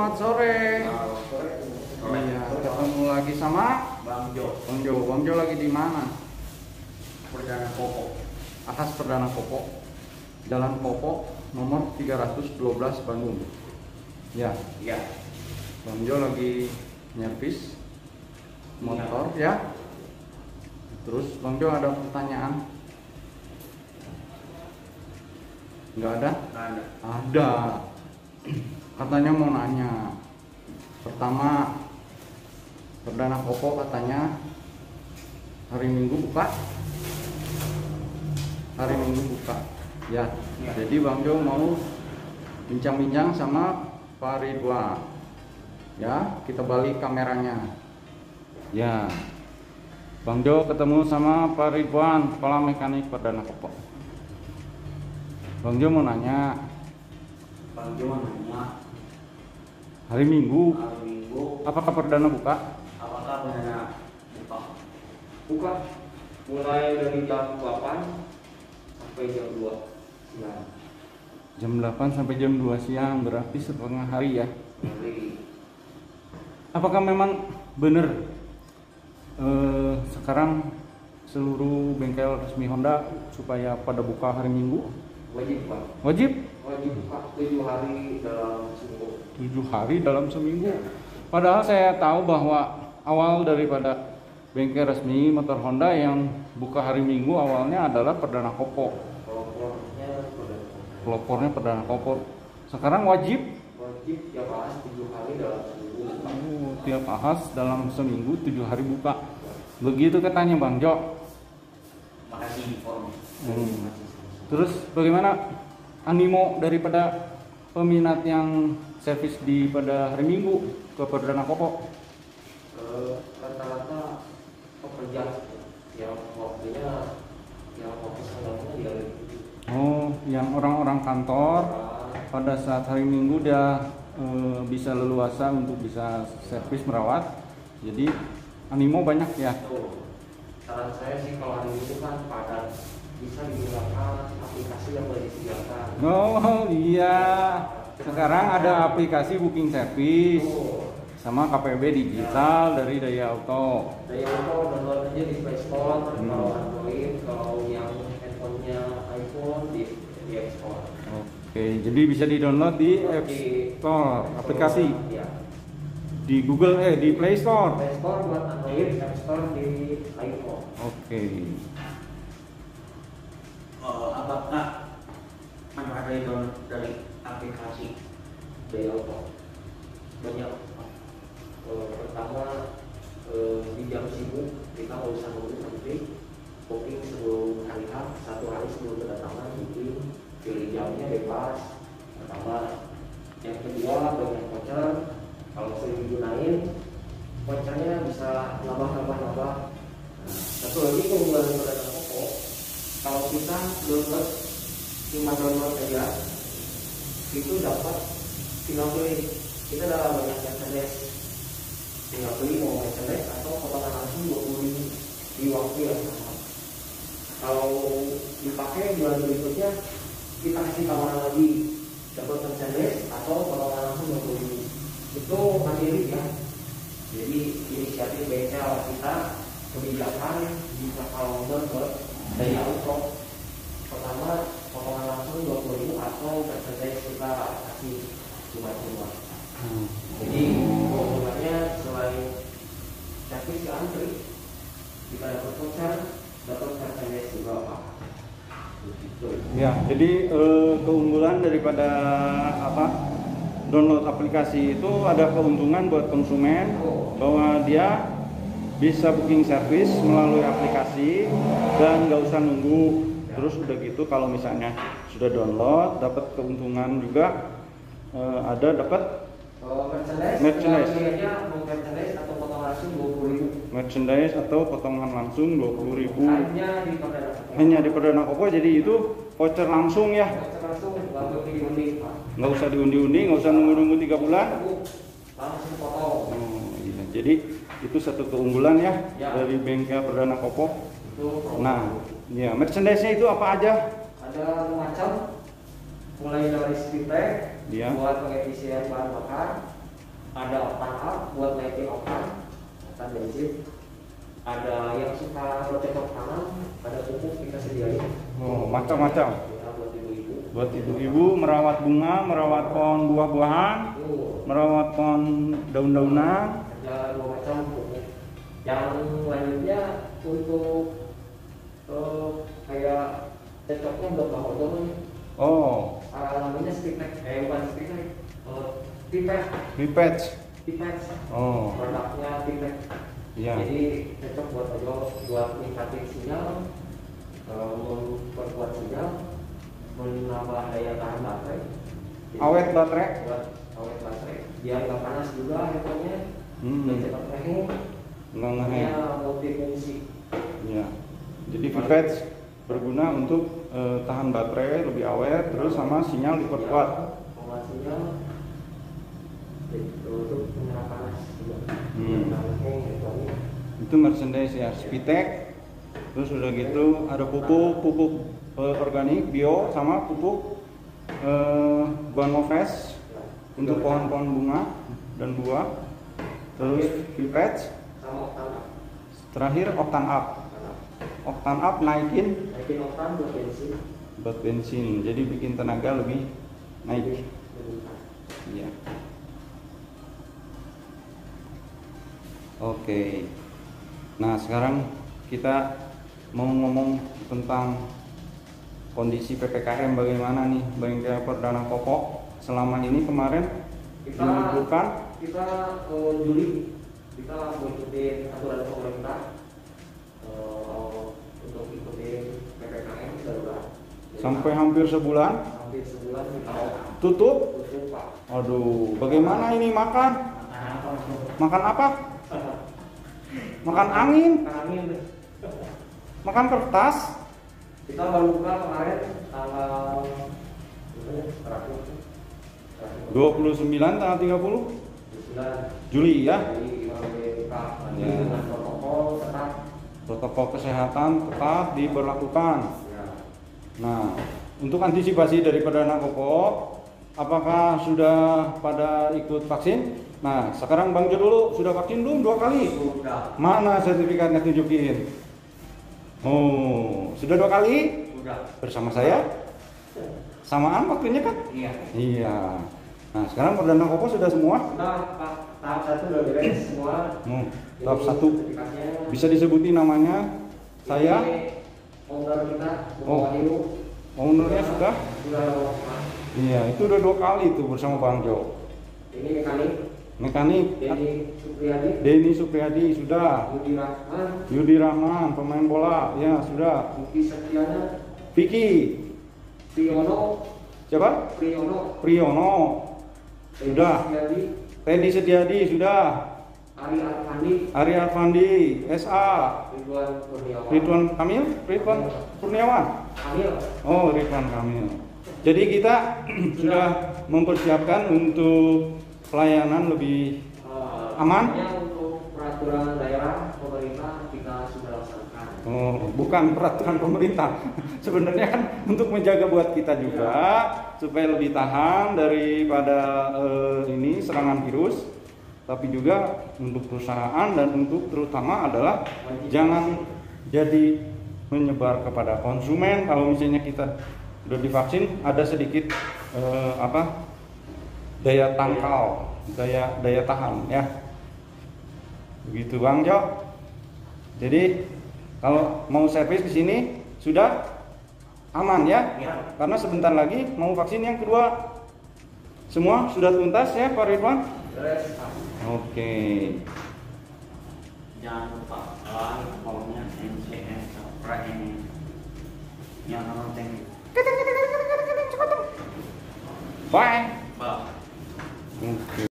selamat sore. Halo, sore. Iya, ketemu lagi sama Bang Jo, Bang Jo. Bang Jo lagi di mana? Perdana Koko. Atas Perdana Kopo. Jalan Kopo nomor 312 Bandung. Ya, Iya. Bang Jo lagi nyervis motor ya. Terus Bang Jo ada pertanyaan? Nggak ada? Nggak ada. Ada. Katanya mau nanya. Pertama, Perdana Kopo katanya hari Minggu buka. Hari Minggu buka. Ya. Ya. Jadi Bang Jo mau bincang-bincang sama Pak Ridwan. Ya, kita balik kameranya. Ya. Bang Jo ketemu sama Pak Ridwan, kepala mekanik Perdana Kopo. Bang Jo mau nanya, Bang Jo nanya, hari Minggu hari Minggu apakah perdana buka? apakah perdana buka? Buka. Mulai dari jam 8 sampai jam 2 siang. Jam 8 sampai jam 2 siang berarti setengah hari ya. Dari Apakah memang benar eh, sekarang seluruh bengkel resmi Honda supaya pada buka hari Minggu? wajib Pak. Wajib Wajib buka 7 hari dalam seminggu. 7 hari dalam seminggu. Padahal saya tahu bahwa awal daripada bengkel resmi motor Honda yang buka hari Minggu awalnya adalah Perdana Kopo. Pelopornya Perdana Kopo. Sekarang wajib wajib ya bahas 7 hari dalam seminggu. Oh, tiap ahas dalam seminggu tujuh hari buka. Begitu katanya Bang Jo. Makasih inform. Hmm. Terus bagaimana animo daripada peminat yang servis di pada hari Minggu ke Perdana Kopo? Eh, rata-rata pekerja yang waktunya yang fokus dia Oh, yang orang-orang kantor pada saat hari Minggu dia eh, bisa leluasa untuk bisa servis merawat. Jadi animo banyak ya. Tuh, saran saya sih kalau hari itu kan padat bisa digunakan aplikasi yang boleh disediakan. Oh iya, sekarang ada aplikasi booking service Tuh, sama KPB digital dari Daya Auto. Daya itu download aja di Play Store Hmm. kalau Android, kalau yang handphonenya iPhone di di App Store. Oke, jadi bisa di-download di App Di- Store, aplikasi Ya. di Google eh di Play Store. Play Store buat Android, App Store di iPhone. Oke. Apakah dari download dari aplikasi Auto? Banyak. Eh, pertama eh, di jam sibuk kita nggak usah nunggu nanti booking sebelum hari H satu hari sebelum kedatangan booking pilih jamnya bebas pertama yang kedua banyak voucher kalau sering digunain vouchernya bisa nambah nambah nambah Nah, satu lagi keunggulan kita download cuma download aja itu dapat tinggal beli kita dalam banyak merchandise tinggal beli mau merchandise atau potongan langsung 20 ribu. Di waktu yang sama. Kalau dipakai bulan berikutnya kita kasih tawaran lagi. Dapat merchandise atau potongan langsung 20 ribu itu mandiri ya jadi inisiatif bengkel kita kebijakan bisa kalau download dari auto pertama potongan langsung 20 ribu atau merchandise kita kasih cuma-cuma Hmm. jadi keuntungannya selain servis ke antri kita dapat voucher dapat merchandise juga pak begitu Ya, jadi eh, keunggulan daripada apa? Download aplikasi itu ada keuntungan buat konsumen bahwa dia bisa booking service melalui aplikasi dan nggak usah nunggu. Terus udah gitu kalau misalnya sudah download dapat keuntungan juga eh, ada dapat kalau merchandise Merchandise. merchandise atau potongan langsung 20 ribu merchandise atau potongan langsung 20.000 hanya di hanya di Perdana Kopo jadi itu voucher langsung ya. Nggak usah diundi-undi nggak usah nunggu-nunggu tiga bulan. Langsung potong. Oh, iya. jadi itu satu keunggulan ya, ya. dari bengkel Perdana Kopo itu nah ya merchandise-nya itu apa aja? Ada macam. Mulai dari speed ya. buat pengisian bahan bakar. Ada open up buat naikin open open bensin. Ada yang suka bercocok tangan ada pupuk kita sediain. Oh, macam-macam. buat ibu-ibu merawat bunga, merawat pohon buah-buahan, merawat pohon daun-daunan. ada dua macam pupuk yang lanjutnya untuk eh, kayak cocoknya buat bang Odo nih Oh, Ah, namanya Stipek eh bukan Stipek eh, Tipek repatch. Tipek Oh, produknya Tipek iya. jadi cocok buat Odo buat meningkatin sinyal eh, memperkuat sinyal menambah daya tahan baterai Jadi, Awet baterai. buat awet baterai biar nggak panas juga handphonenya Hmm. dan cepat hang Nggak ngehe. hanya multifungsi Iya. Jadi repatch berguna untuk eh, tahan baterai lebih awet, terus sama sinyal diperkuat. penguat sinyal itu untuk menyerap panas juga Hmm. Itu merchandise ya, Spitek. Terus udah gitu ada pupuk, pupuk eh, organik, bio, sama pupuk Fresh untuk pohon-pohon bunga dan buah. Terus tanah Terakhir Octan Up. Octan Up naikin naikin oktan buat bensin buat bensin, jadi bikin tenaga lebih naik. Iya. Oke. Nah, sekarang kita mau ngomong tentang kondisi PPKM bagaimana nih Bang Perdana Kopok selama ini kemarin kita diliburkan kita eh, Juli kita mengikuti aturan pemerintah eh, untuk ikutin ppkm darurat. Sampai hampir sebulan? Hampir sebulan kita tutup. tutup pak. Aduh, bagaimana ini makan? Makan apa? Makan angin, angin makan kertas. kita baru buka kemarin tanggal berapa ya? terakhir terakhir 29 tanggal 30 bulan Juli ya. Ya. protokol kesehatan tetap diberlakukan. ya Nah, untuk antisipasi dari Perdana Kopok, apakah sudah pada ikut vaksin? Nah, sekarang Bang Jo dulu sudah vaksin belum dua kali? sudah Mana sertifikatnya tunjukin? Oh, sudah dua kali sudah bersama saya? Samaan waktunya kan? iya Iya. Nah, sekarang Perdana Kopok sudah semua? Nah, Pak, tahap satu udah beres semua. Hmm, tahap satu. Bisa disebutin namanya? Saya? Ini owner kita, Oh. Bung Wahyu. Ownernya sudah? Sudah. Iya, itu udah dua kali tuh bersama Bang Jo. Ini mekanik, Mekanik. Denny Supriyadi, Denny Supriyadi sudah. Budi Rahman, Yudi Rahman pemain bola. Ya sudah. Buki Setiana, Vicky. Priyono, siapa? Priyono, Priyono. Sudah. Supriyadi, Teddy Setiadi sudah. Ari Arfandi, Ari Arfandi SA Ridwan Kurniawan. Ridwan Kamil? Ridwan Kurniawan? Kamil. Oh Ridwan Kamil. Jadi kita sudah mempersiapkan untuk pelayanan lebih Eh, Aman? artinya untuk peraturan daerah pemerintah kita sudah laksanakan. Oh, bukan peraturan pemerintah. Sebenarnya kan untuk menjaga buat kita juga supaya lebih tahan daripada eh, ini serangan virus, tapi juga untuk perusahaan dan untuk terutama adalah jangan jadi menyebar kepada konsumen kalau misalnya kita udah divaksin ada sedikit eh, apa daya tangkal, daya daya tahan ya. Begitu Bang Jo. Jadi kalau mau servis di sini sudah aman ya? Ya. Karena sebentar lagi mau vaksin yang kedua. Semua sudah tuntas ya Pak Ridwan? Oke. jangan lupa share, subscribe, and yang penting Bye. increase